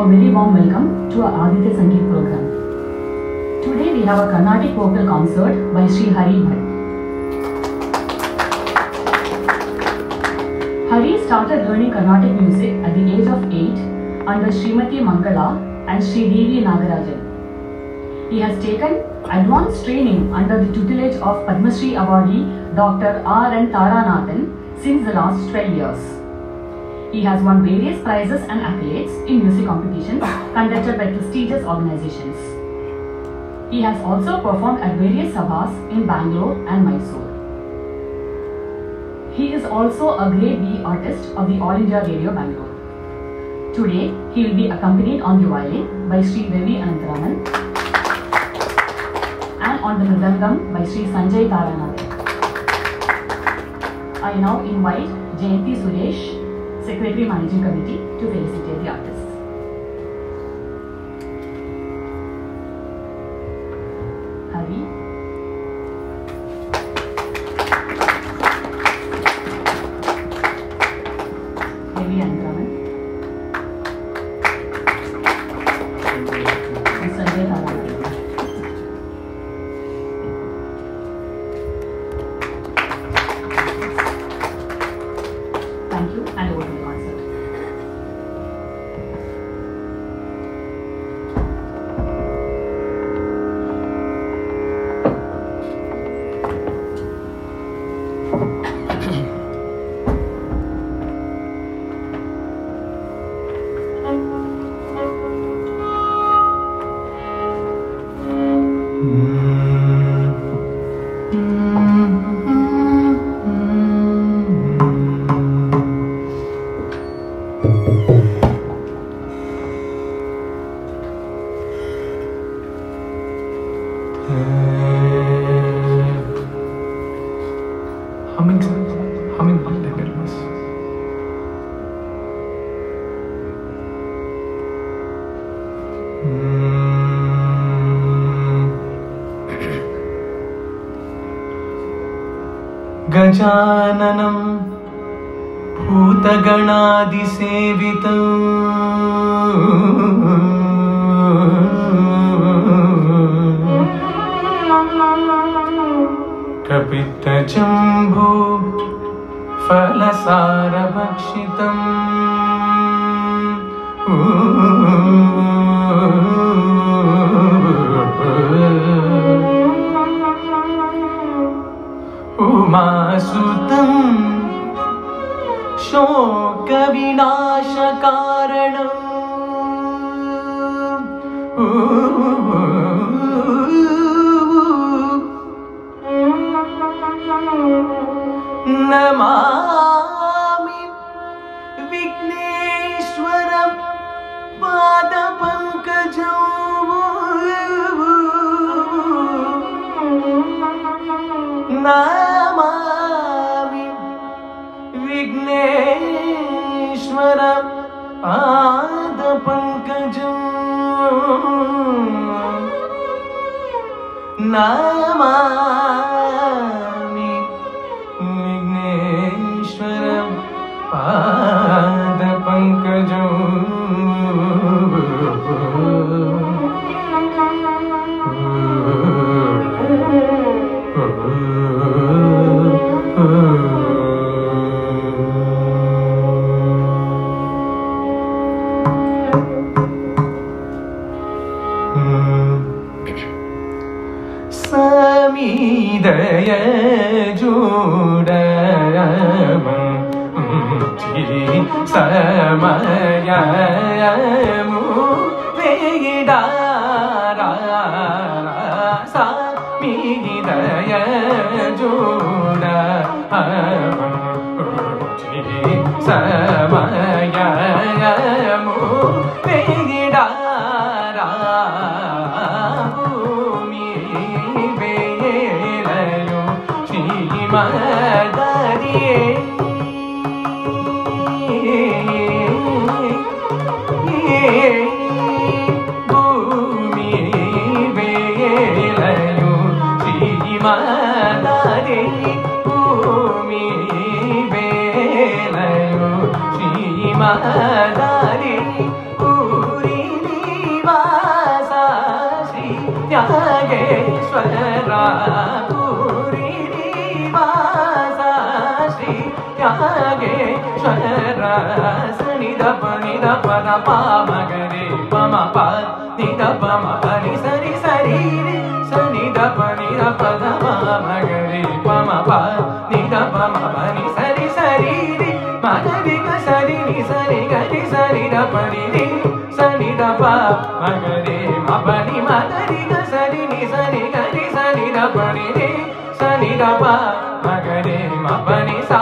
a very warm welcome to our Aditya Sangeet program. Today we have a Carnatic vocal concert by Sri Hari Bhatt. Hari started learning Carnatic music at the age of 8 under Srimati Mangala and Sri Devi Nagarajan. He has taken advanced training under the tutelage of Padma Shri awardee Dr. R. N. Taranathan since the last 12 years. He has won various prizes and accolades in music competitions conducted by prestigious organizations. He has also performed at various sabhas in Bangalore and Mysore. He is also a grade B artist of the All India Radio Bangalore. Today, he will be accompanied on the violin by Sri Devi Anantaraman and on the mridangam by Sri Sanjay Taranathan. I now invite Jayanti Suresh, Secretary Managing Committee, to felicitate the artists. गजाननं भूतगणादिसेवितम्। कपितजम्बू फलसारभक्षितम् शोकविनाशकारणम् పని సని దప మగరే మపని మదరి గ సరి ని సరి గరి సని దపని సని దప మగరే మపని సా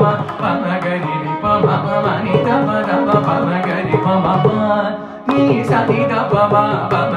Pama, Pama, Pama, Pama, Pama, Pama, Pama, Pama, Pama, Pama, Pama, Pama, Pama, Pama, Pama, Pama, Pama,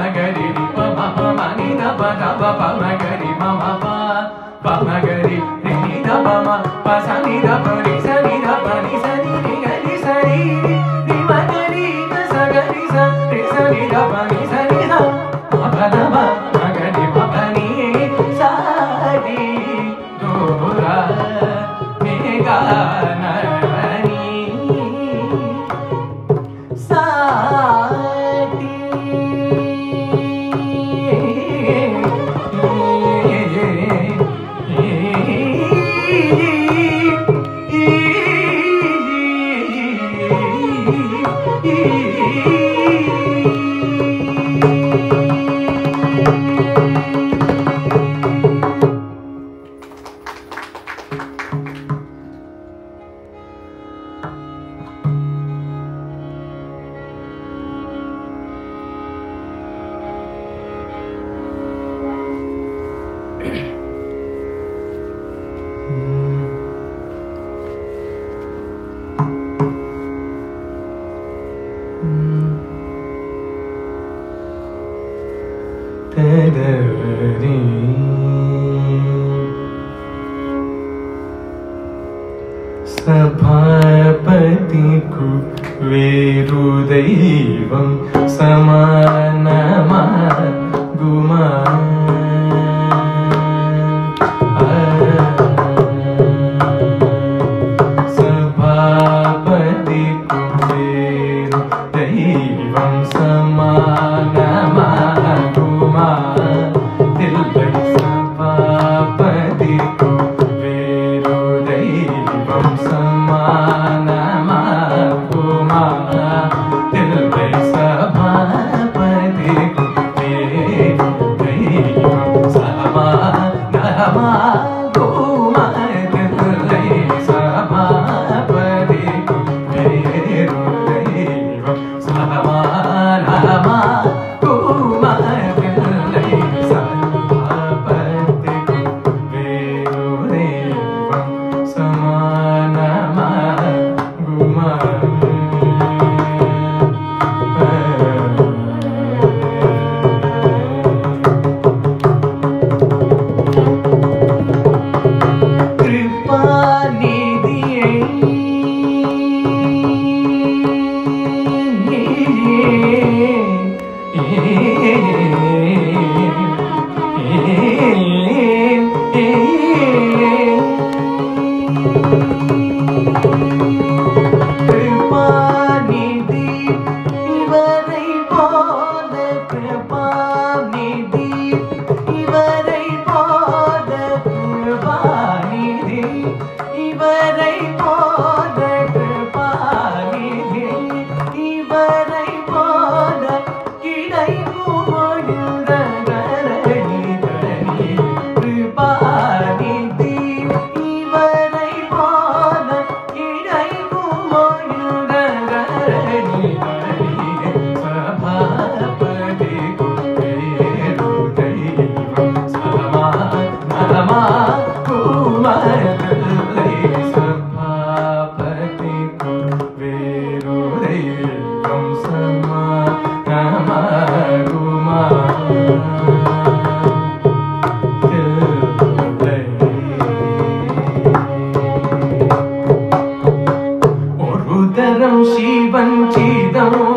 വഞ്ചിതമോ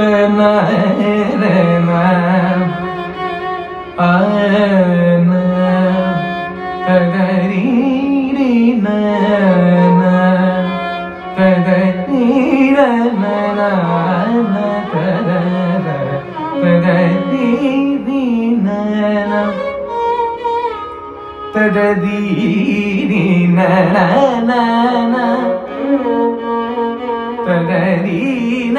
Nayana ആന തദരീന തദരീരന തദ തദരീന തദരീന തദരീന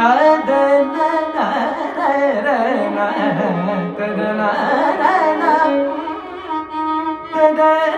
da da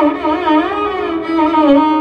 Oh,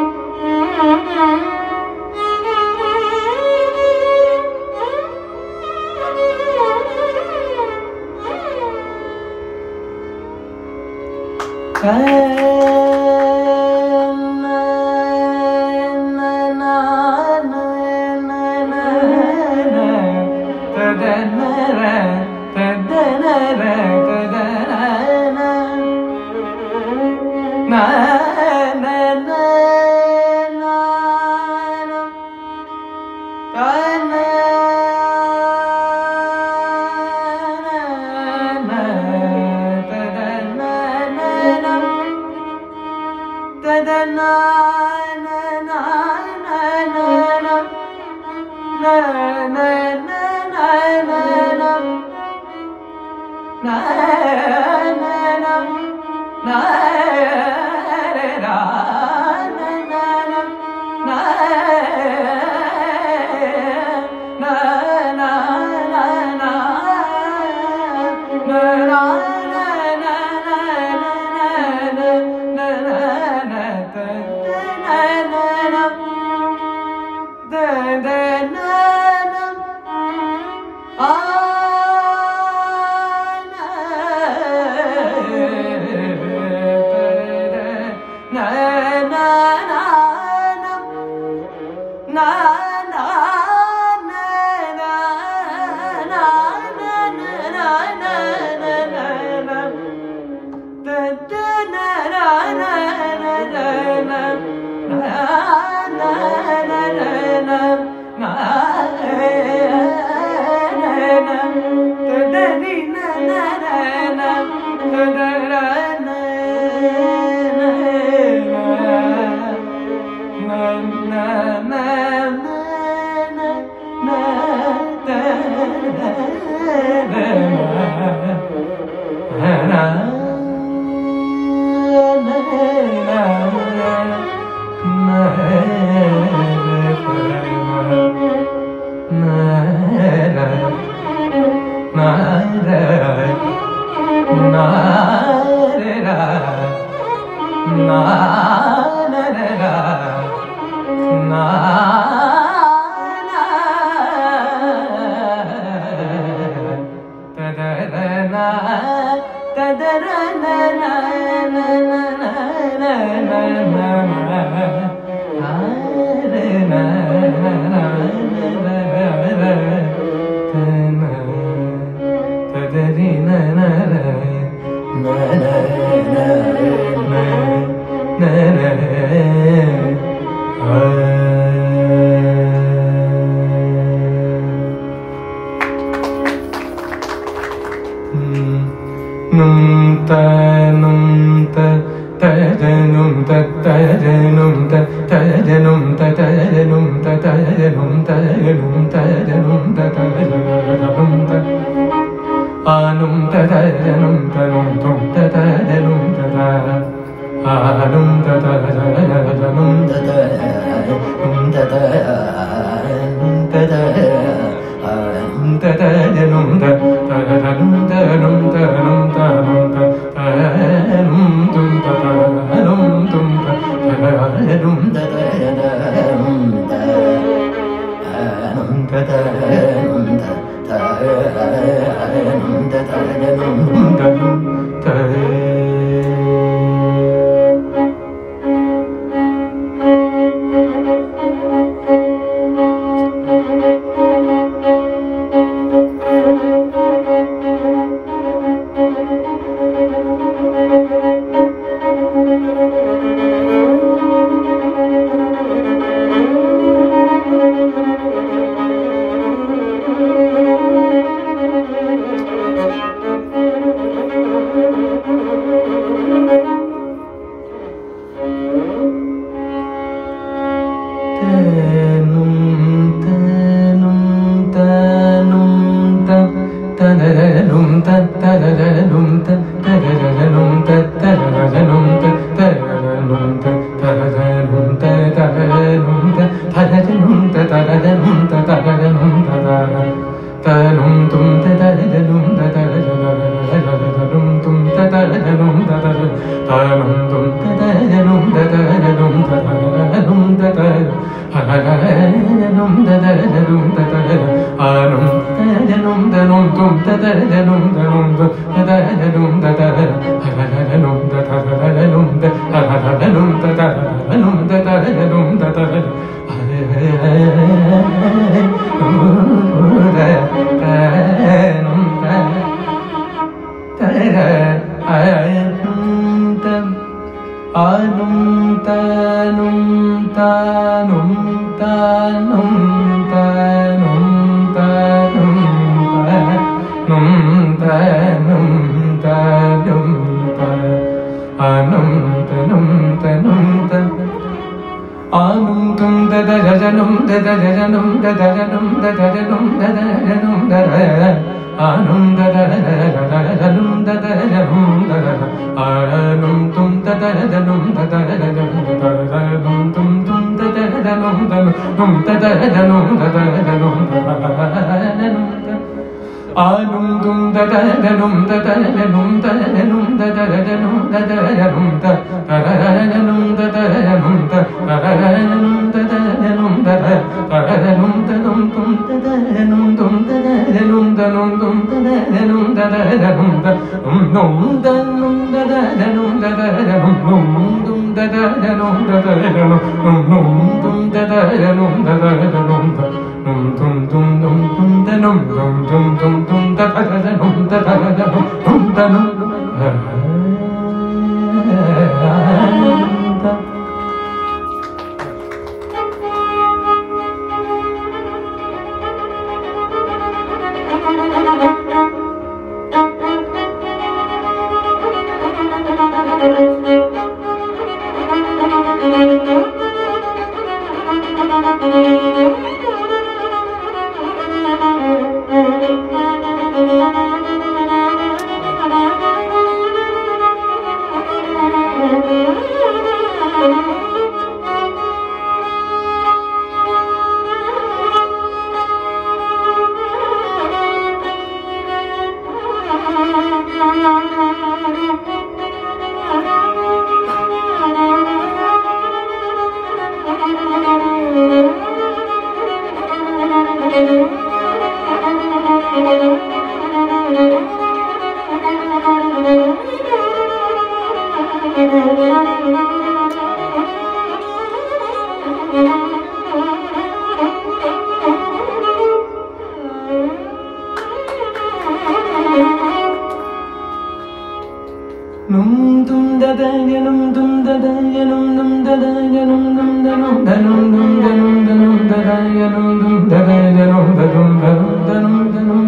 നും ദും ദദയനും ദും ദദയനും ദും ദദയനും ദും ദനും ദനും ദും ദനും ദനും ദദയനും ദും ദദയനും ദനും ദനും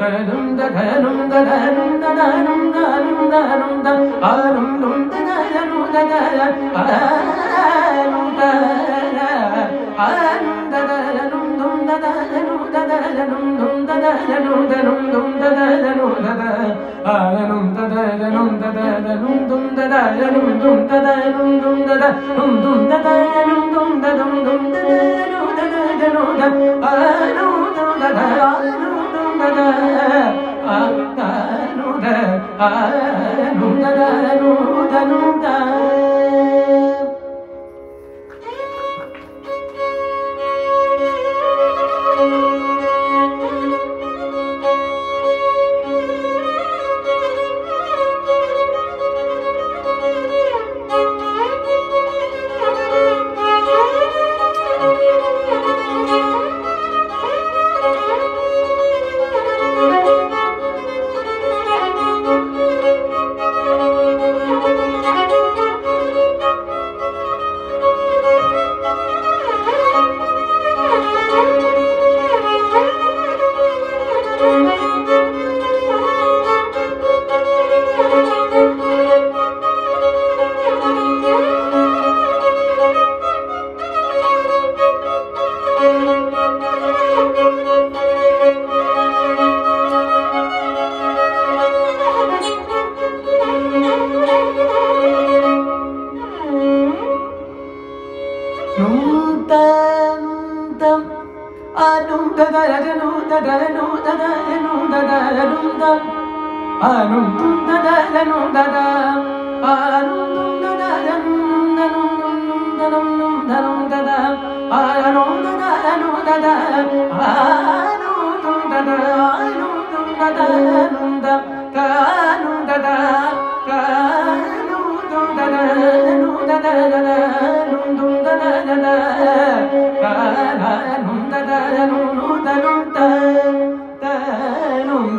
തനും തനും തനും തനും തനും തനും തനും തനും തനും ും da da da da ദദനും ദദനും ദ ആനും തും ദദനും ദദ ആനും തും ദദനും ദനും ദനും ദനം ദനം ദദ ആനും ദദനും ദദ ആനും തും ദദ ആനും തും ദദനും ദ കാനും ദദ കാനും തും ദദനും ദദ ദദനും തും ദദ ദദ കാനും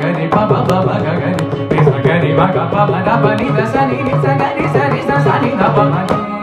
gani pa pa pa ga gani, ni sa gani ma da pa ni da sa ni ni sa da pa.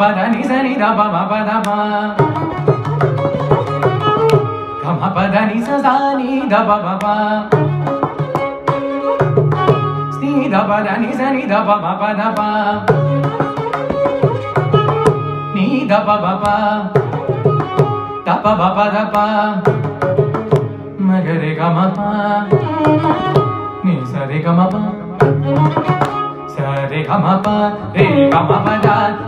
pa da ni sa ni da pa re pa da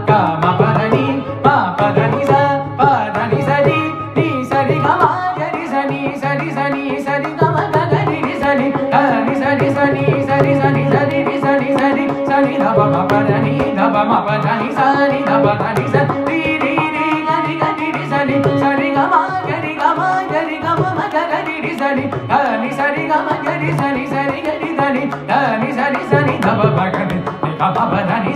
I'm ga ni ni ga ba ba da ni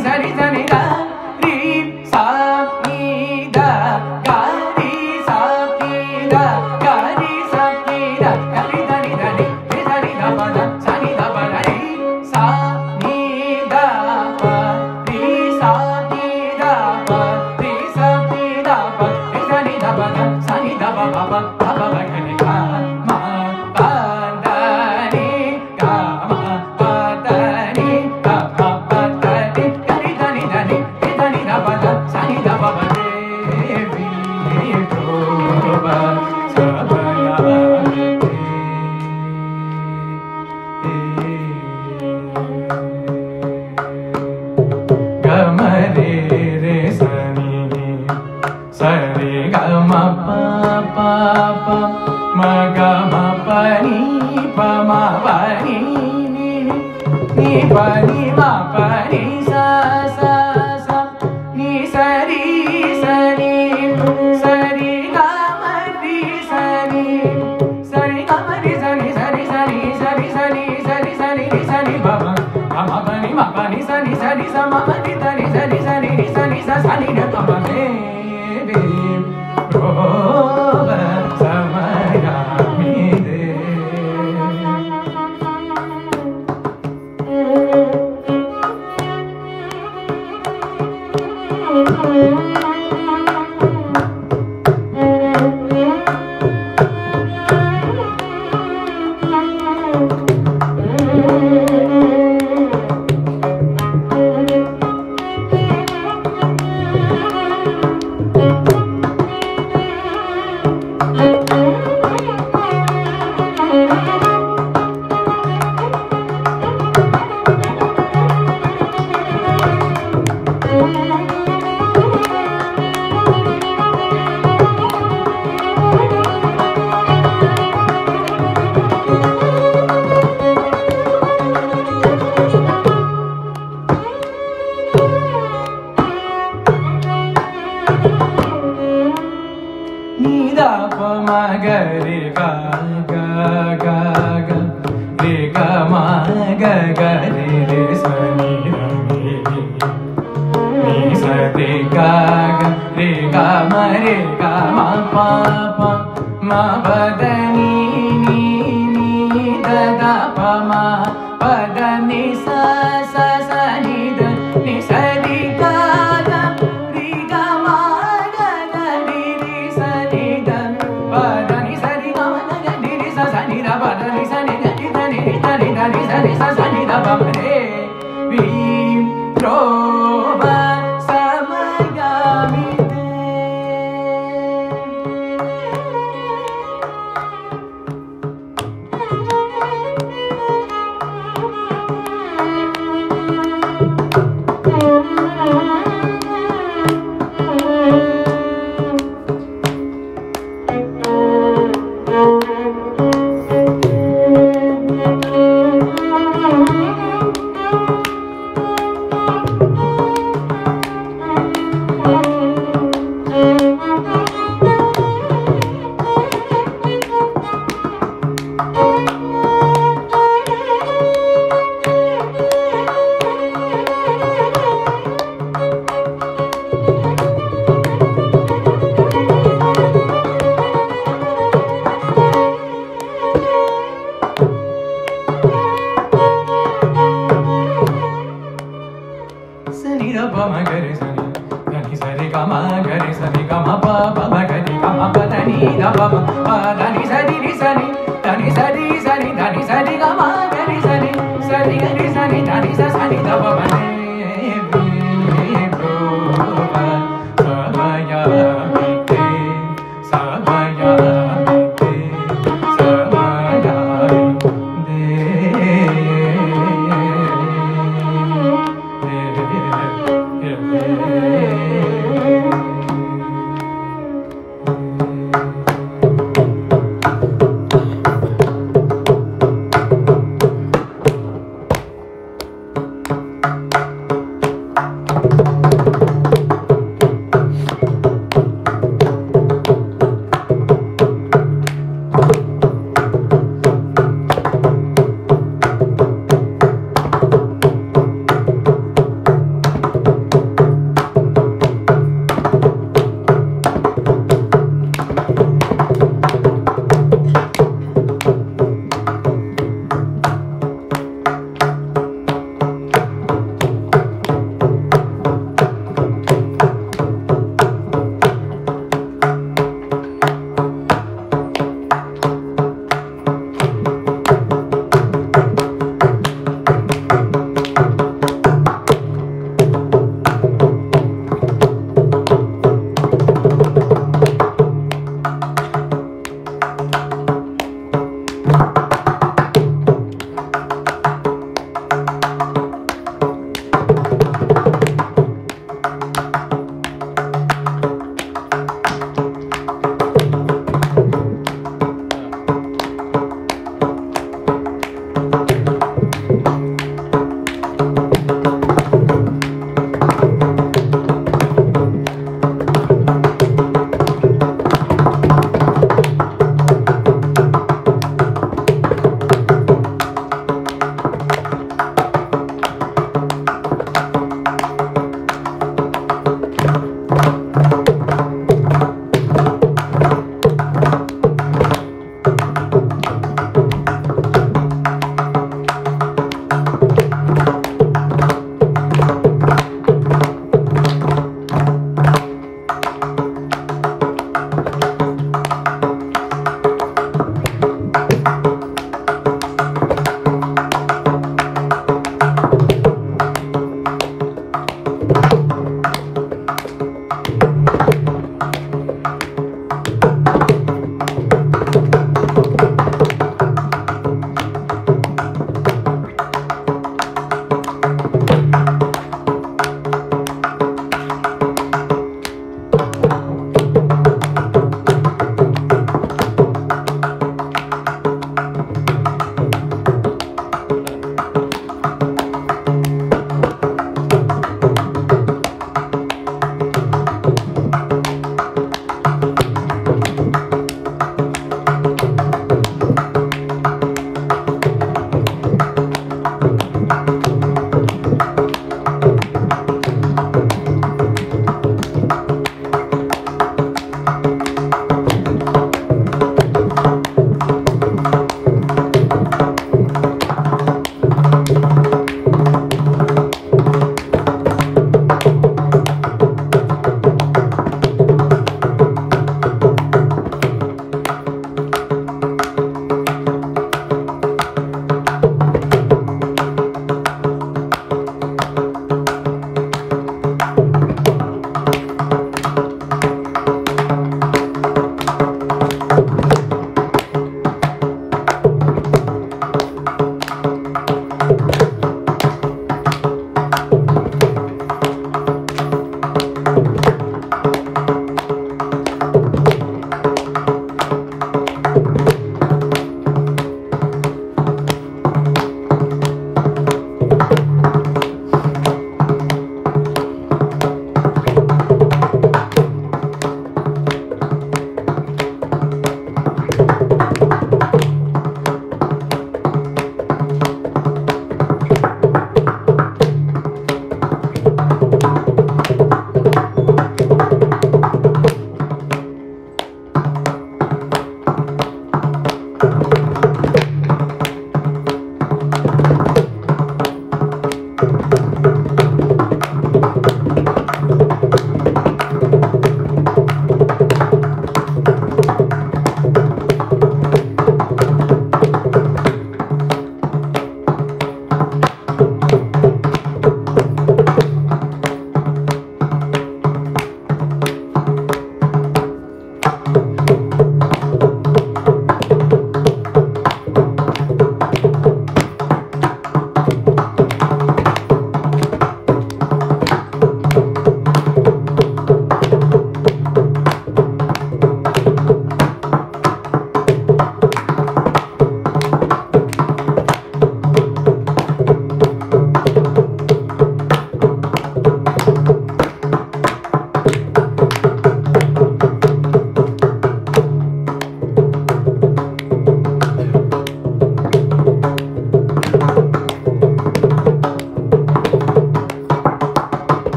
mama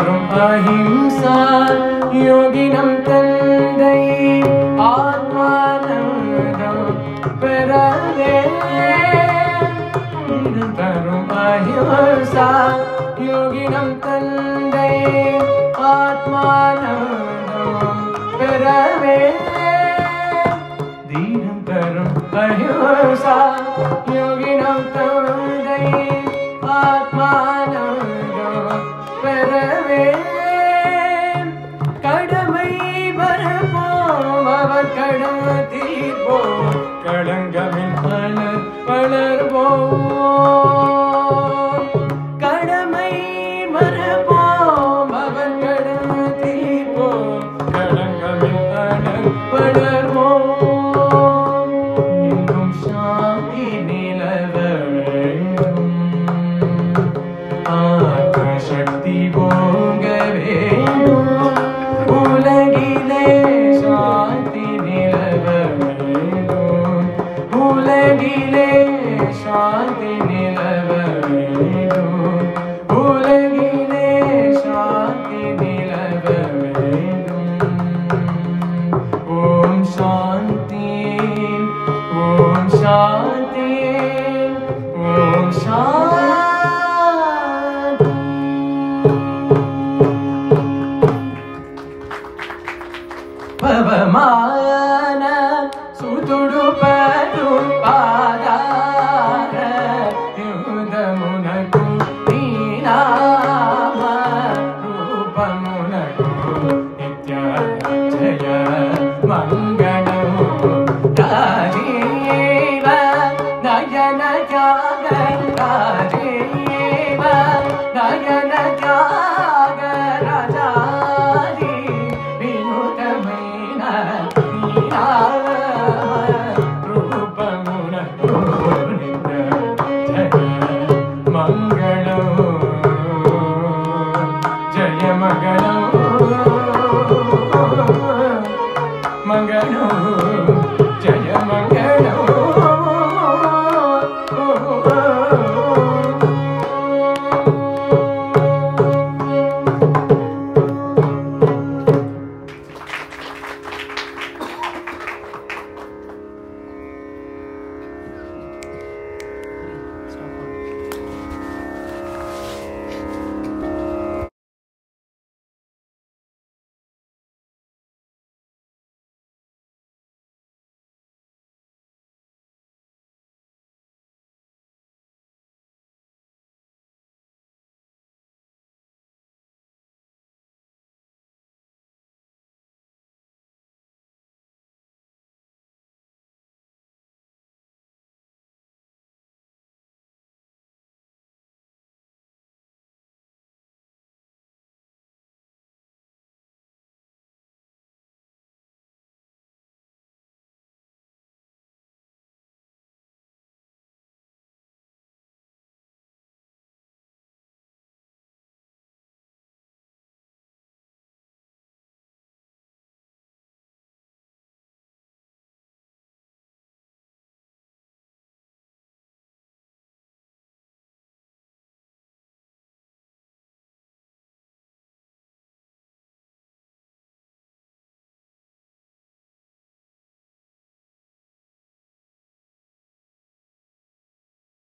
अहिंसा योगिनं तन्दै आत्मानन्दं अहिंसा योगिनं तन्दै आत्मानन्दं दीन दीनं अहिंसा योगिनं तन्दै Oh.